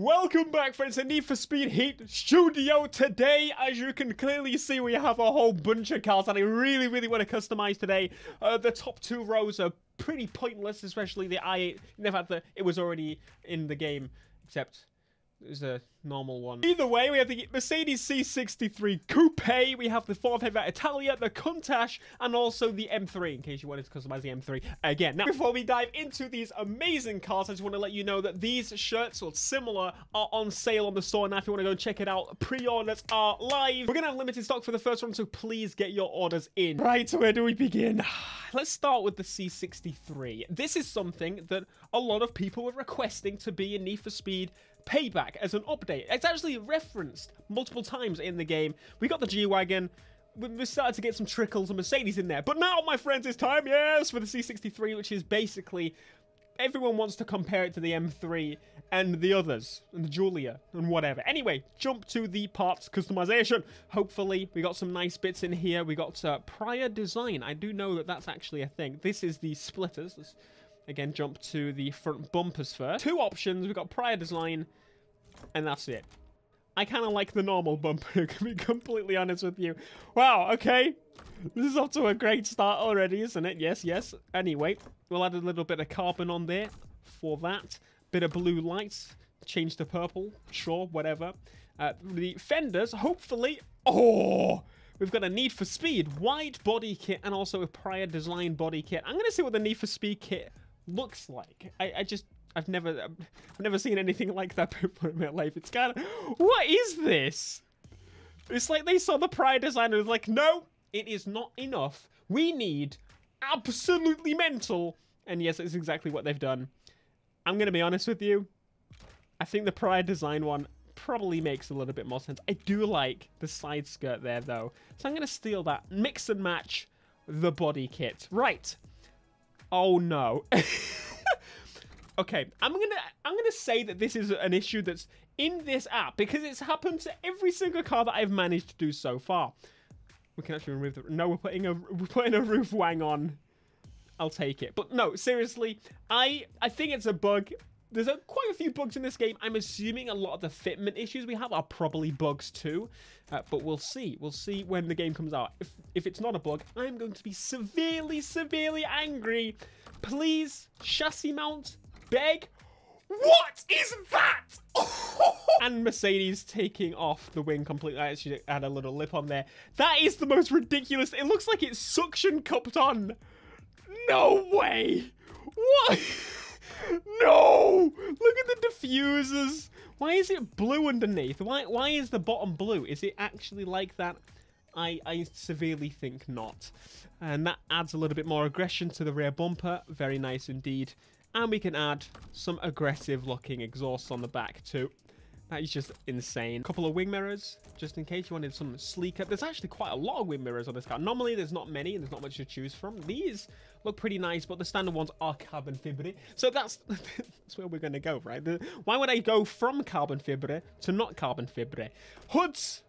Welcome back friends to Need for Speed Heat Studio. Today, as you can clearly see, we have a whole bunch of cars that I really, really want to customize today. Uh, the top two rows are pretty pointless, especially the i8. Never had the, it was already in the game, except is a normal one. Either way, we have the Mercedes C63 Coupe, we have the 458 Italia, the Countach, and also the M3, in case you wanted to customize the M3 again. Now, before we dive into these amazing cars, I just want to let you know that these shirts, or similar, are on sale on the store now. If you want to go check it out, pre-orders are live. We're going to have limited stock for the first one, so please get your orders in. Right, so where do we begin? Let's start with the C63. This is something that a lot of people were requesting to be in Need for Speed Payback as an update. It's actually referenced multiple times in the game. We got the G-Wagon. We started to get some trickles of Mercedes in there. But now, my friends, it's time, yes, for the C63, which is basically... Everyone wants to compare it to the M3 and the others, and the Giulia, and whatever. Anyway, jump to the parts customization. Hopefully, we got some nice bits in here. We got uh, prior design. I do know that that's actually a thing. This is the splitters. Again, jump to the front bumpers first. Two options. We've got prior design, and that's it. I kind of like the normal bumper, to be completely honest with you. Wow, okay. This is off to a great start already, isn't it? Yes, yes. Anyway, we'll add a little bit of carbon on there for that. Bit of blue lights. Change to purple. Sure, whatever. Uh, the fenders, hopefully... Oh! We've got a Need for Speed wide body kit and also a prior design body kit. I'm going to see what the Need for Speed kit looks like. I, I just I've never I've never seen anything like that before in my life. It's kind of what is this? It's like they saw the prior design and was like, no, it is not enough. We need absolutely mental. And yes, it's exactly what they've done. I'm gonna be honest with you. I think the prior design one probably makes a little bit more sense. I do like the side skirt there though. So I'm gonna steal that. Mix and match the body kit. Right. Oh no. okay, I'm gonna I'm gonna say that this is an issue that's in this app because it's happened to every single car that I've managed to do so far. We can actually remove the no. We're putting a we're putting a roof wang on. I'll take it. But no, seriously, I I think it's a bug. There's a, quite a few bugs in this game. I'm assuming a lot of the fitment issues we have are probably bugs too. Uh, but we'll see. We'll see when the game comes out. If, if it's not a bug, I'm going to be severely, severely angry. Please, chassis mount, beg. What is that? and Mercedes taking off the wing completely. I actually had a little lip on there. That is the most ridiculous. It looks like it's suction cupped on. No way. What? No! Look at the diffusers. Why is it blue underneath? Why why is the bottom blue? Is it actually like that? I, I severely think not. And that adds a little bit more aggression to the rear bumper. Very nice indeed. And we can add some aggressive looking exhausts on the back too. That is just insane. A couple of wing mirrors, just in case you wanted some sleeker. There's actually quite a lot of wing mirrors on this car. Normally, there's not many, and there's not much to choose from. These look pretty nice, but the standard ones are carbon fibre. So that's, that's where we're going to go, right? The, why would I go from carbon fibre to not carbon fibre? Hoods!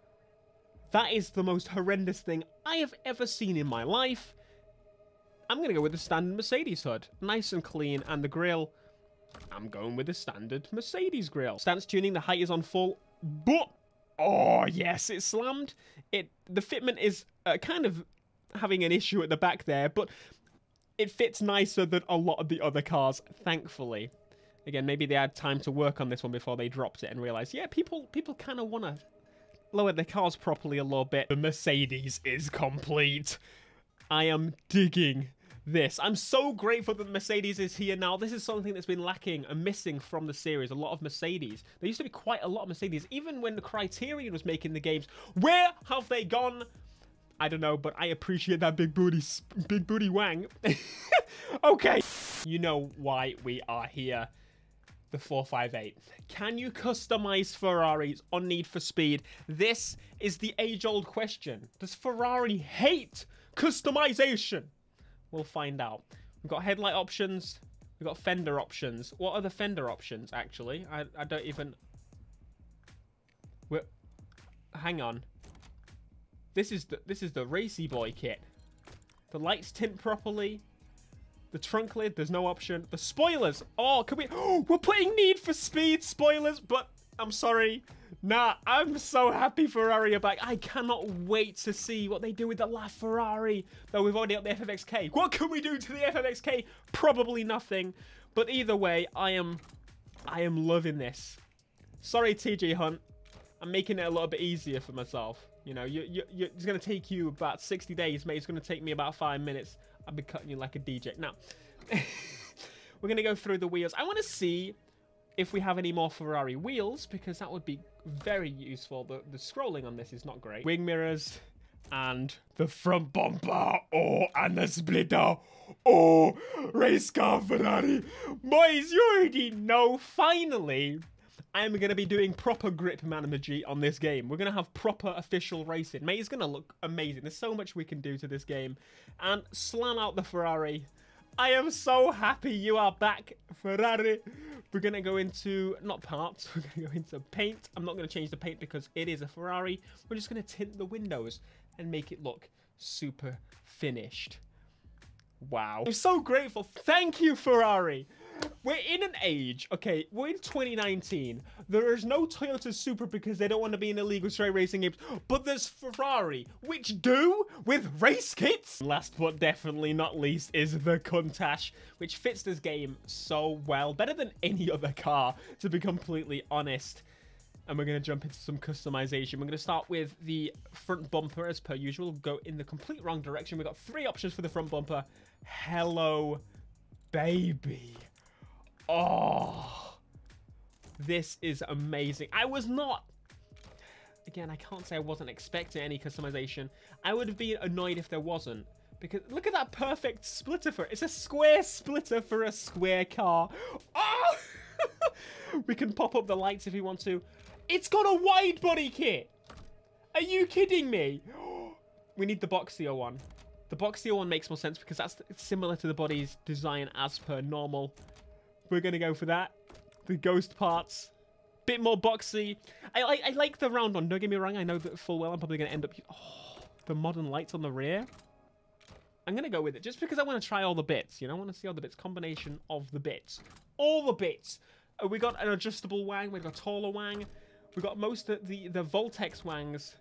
That is the most horrendous thing I have ever seen in my life. I'm going to go with the standard Mercedes hood. Nice and clean, and the grille I'm going with the standard Mercedes grille. Stance tuning, the height is on full, but oh yes, it slammed. It the fitment is uh, kind of having an issue at the back there, but it fits nicer than a lot of the other cars, thankfully. Again, maybe they had time to work on this one before they dropped it and realized, yeah, people people kind of want to lower their cars properly a little bit. The Mercedes is complete. I am digging this. I'm so grateful that Mercedes is here now. This is something that's been lacking and missing from the series. A lot of Mercedes. There used to be quite a lot of Mercedes, even when the Criterion was making the games. Where have they gone? I don't know, but I appreciate that big booty, big booty wang. okay. You know why we are here. The 458. Can you customize Ferraris on Need for Speed? This is the age-old question. Does Ferrari hate customization? We'll find out. We've got headlight options. We've got fender options. What are the fender options, actually? I, I don't even... We're... Hang on. This is the this is the racy boy kit. The lights tint properly. The trunk lid, there's no option. The spoilers. Oh, can we? Oh, we're putting Need for Speed spoilers, but I'm sorry. Nah, I'm so happy Ferrari are back. I cannot wait to see what they do with the LaFerrari. Though we've already got the FFXK. What can we do to the FFXK? Probably nothing. But either way, I am, I am loving this. Sorry, TJ Hunt. I'm making it a little bit easier for myself. You know, you, you, you, it's going to take you about 60 days, mate. It's going to take me about five minutes. I'll be cutting you like a DJ. Now, we're going to go through the wheels. I want to see if we have any more Ferrari wheels, because that would be very useful. The, the scrolling on this is not great. Wing mirrors and the front bumper. Oh, and the splitter. Oh, race car Ferrari. Boys, you already know, finally, I'm going to be doing proper grip manamagy on this game. We're going to have proper official racing. Mate, it's going to look amazing. There's so much we can do to this game. And slam out the Ferrari. I am so happy you are back, Ferrari. We're going to go into, not parts, we're going to go into paint. I'm not going to change the paint because it is a Ferrari. We're just going to tint the windows and make it look super finished. Wow. I'm so grateful. Thank you, Ferrari. We're in an age, okay, we're in 2019. There is no Toyota Supra because they don't want to be in illegal straight racing games, but there's Ferrari, which do with race kits. Last but definitely not least is the Countach, which fits this game so well, better than any other car, to be completely honest. And we're going to jump into some customization. We're going to start with the front bumper as per usual. Go in the complete wrong direction. We've got three options for the front bumper. Hello, baby. Oh, this is amazing. I was not, again, I can't say I wasn't expecting any customization. I would have been annoyed if there wasn't. Because look at that perfect splitter for it. It's a square splitter for a square car. Oh! we can pop up the lights if we want to. It's got a wide body kit. Are you kidding me? we need the boxier one. The boxier one makes more sense because that's similar to the body's design as per normal. We're going to go for that. The ghost parts. Bit more boxy. I, I, I like the round one. Don't get me wrong. I know that full well I'm probably going to end up... Oh, the modern lights on the rear. I'm going to go with it just because I want to try all the bits. You know, I want to see all the bits. Combination of the bits. All the bits. Uh, we got an adjustable wang. We got a taller wang. We got most of the, the Voltex wangs.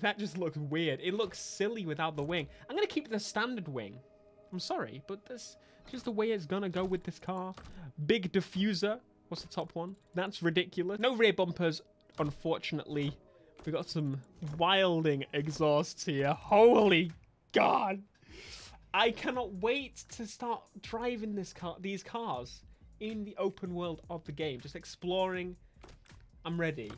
That just looks weird. It looks silly without the wing. I'm going to keep the standard wing. I'm sorry, but this just the way it's to go with this car. Big diffuser. What's the top one? That's ridiculous. No rear bumpers, unfortunately. We got some wilding exhausts here. Holy God. I cannot wait to start driving this car, these cars in the open world of the game. Just exploring. I'm ready.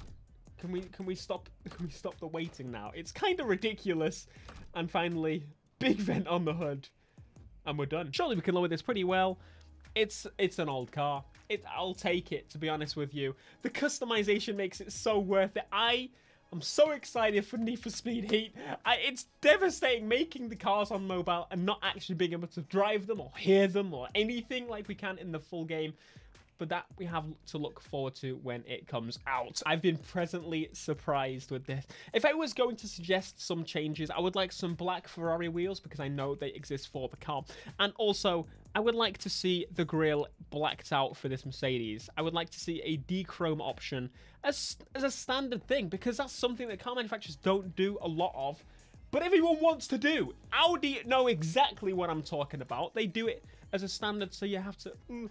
Can we can we stop can we stop the waiting now? It's kind of ridiculous. And finally, big vent on the hood and we're done. Surely we can lower this pretty well. It's it's an old car. It, I'll take it, to be honest with you. The customization makes it so worth it. I am so excited for Need for Speed Heat. I, it's devastating making the cars on mobile and not actually being able to drive them or hear them or anything like we can in the full game but that we have to look forward to when it comes out. I've been presently surprised with this. If I was going to suggest some changes, I would like some black Ferrari wheels because I know they exist for the car. And also, I would like to see the grille blacked out for this Mercedes. I would like to see a dechrome option as, as a standard thing because that's something that car manufacturers don't do a lot of but everyone wants to do. Audi know exactly what I'm talking about. They do it as a standard, so you have to. Mm,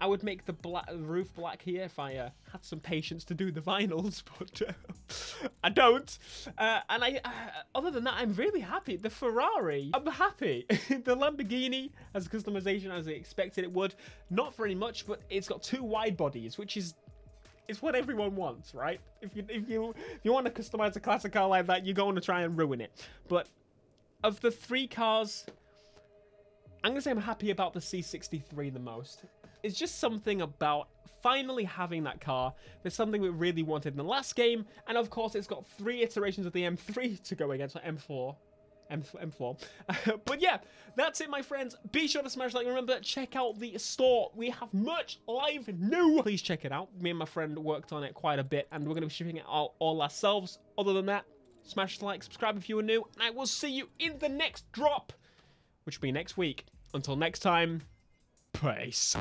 I would make the roof black here if I uh, had some patience to do the vinyls, but uh, I don't. Uh, and I, uh, other than that, I'm really happy. The Ferrari, I'm happy. the Lamborghini has customization as I expected it would. Not very much, but it's got two wide bodies, which is it's what everyone wants, right? If you if you if you want to customize a classic car like that, you're going to try and ruin it. But of the three cars, I'm gonna say I'm happy about the C63 the most it's just something about finally having that car. There's something we really wanted in the last game, and of course it's got three iterations of the M3 to go against, so M4. M M4. but yeah, that's it, my friends. Be sure to smash like. Remember, check out the store. We have merch live new. Please check it out. Me and my friend worked on it quite a bit, and we're going to be shipping it out all ourselves. Other than that, smash the like, subscribe if you are new, and I will see you in the next drop, which will be next week. Until next time, Peace.